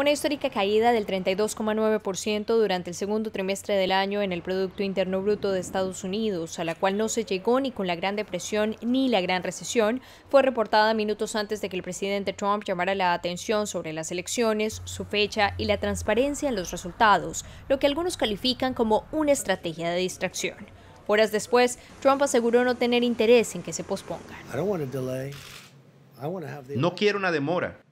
una histórica caída del 32,9% durante el segundo trimestre del año en el Producto Interno Bruto de Estados Unidos, a la cual no se llegó ni con la Gran Depresión ni la Gran Recesión, fue reportada minutos antes de que el presidente Trump llamara la atención sobre las elecciones, su fecha y la transparencia en los resultados, lo que algunos califican como una estrategia de distracción. Horas después, Trump aseguró no tener interés en que se pospongan. No quiero una demora.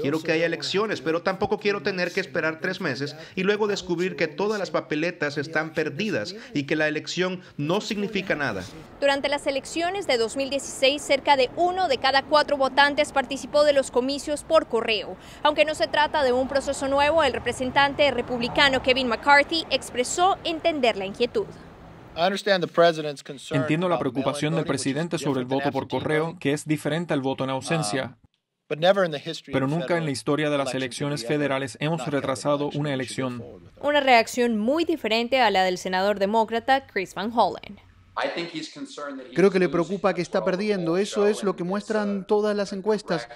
Quiero que haya elecciones, pero tampoco quiero tener que esperar tres meses y luego descubrir que todas las papeletas están perdidas y que la elección no significa nada. Durante las elecciones de 2016, cerca de uno de cada cuatro votantes participó de los comicios por correo. Aunque no se trata de un proceso nuevo, el representante republicano Kevin McCarthy expresó entender la inquietud. Entiendo la preocupación del presidente sobre el voto por correo, que es diferente al voto en ausencia. Pero nunca en la historia de las elecciones federales hemos retrasado una elección. Una reacción muy diferente a la del senador demócrata Chris Van Hollen. Creo que le preocupa que está perdiendo. Eso es lo que muestran todas las encuestas.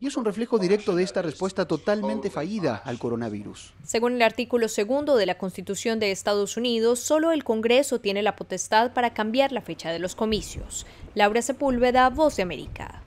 Y es un reflejo directo de esta respuesta totalmente fallida al coronavirus. Según el artículo segundo de la Constitución de Estados Unidos, solo el Congreso tiene la potestad para cambiar la fecha de los comicios. Laura Sepúlveda, Voz de América.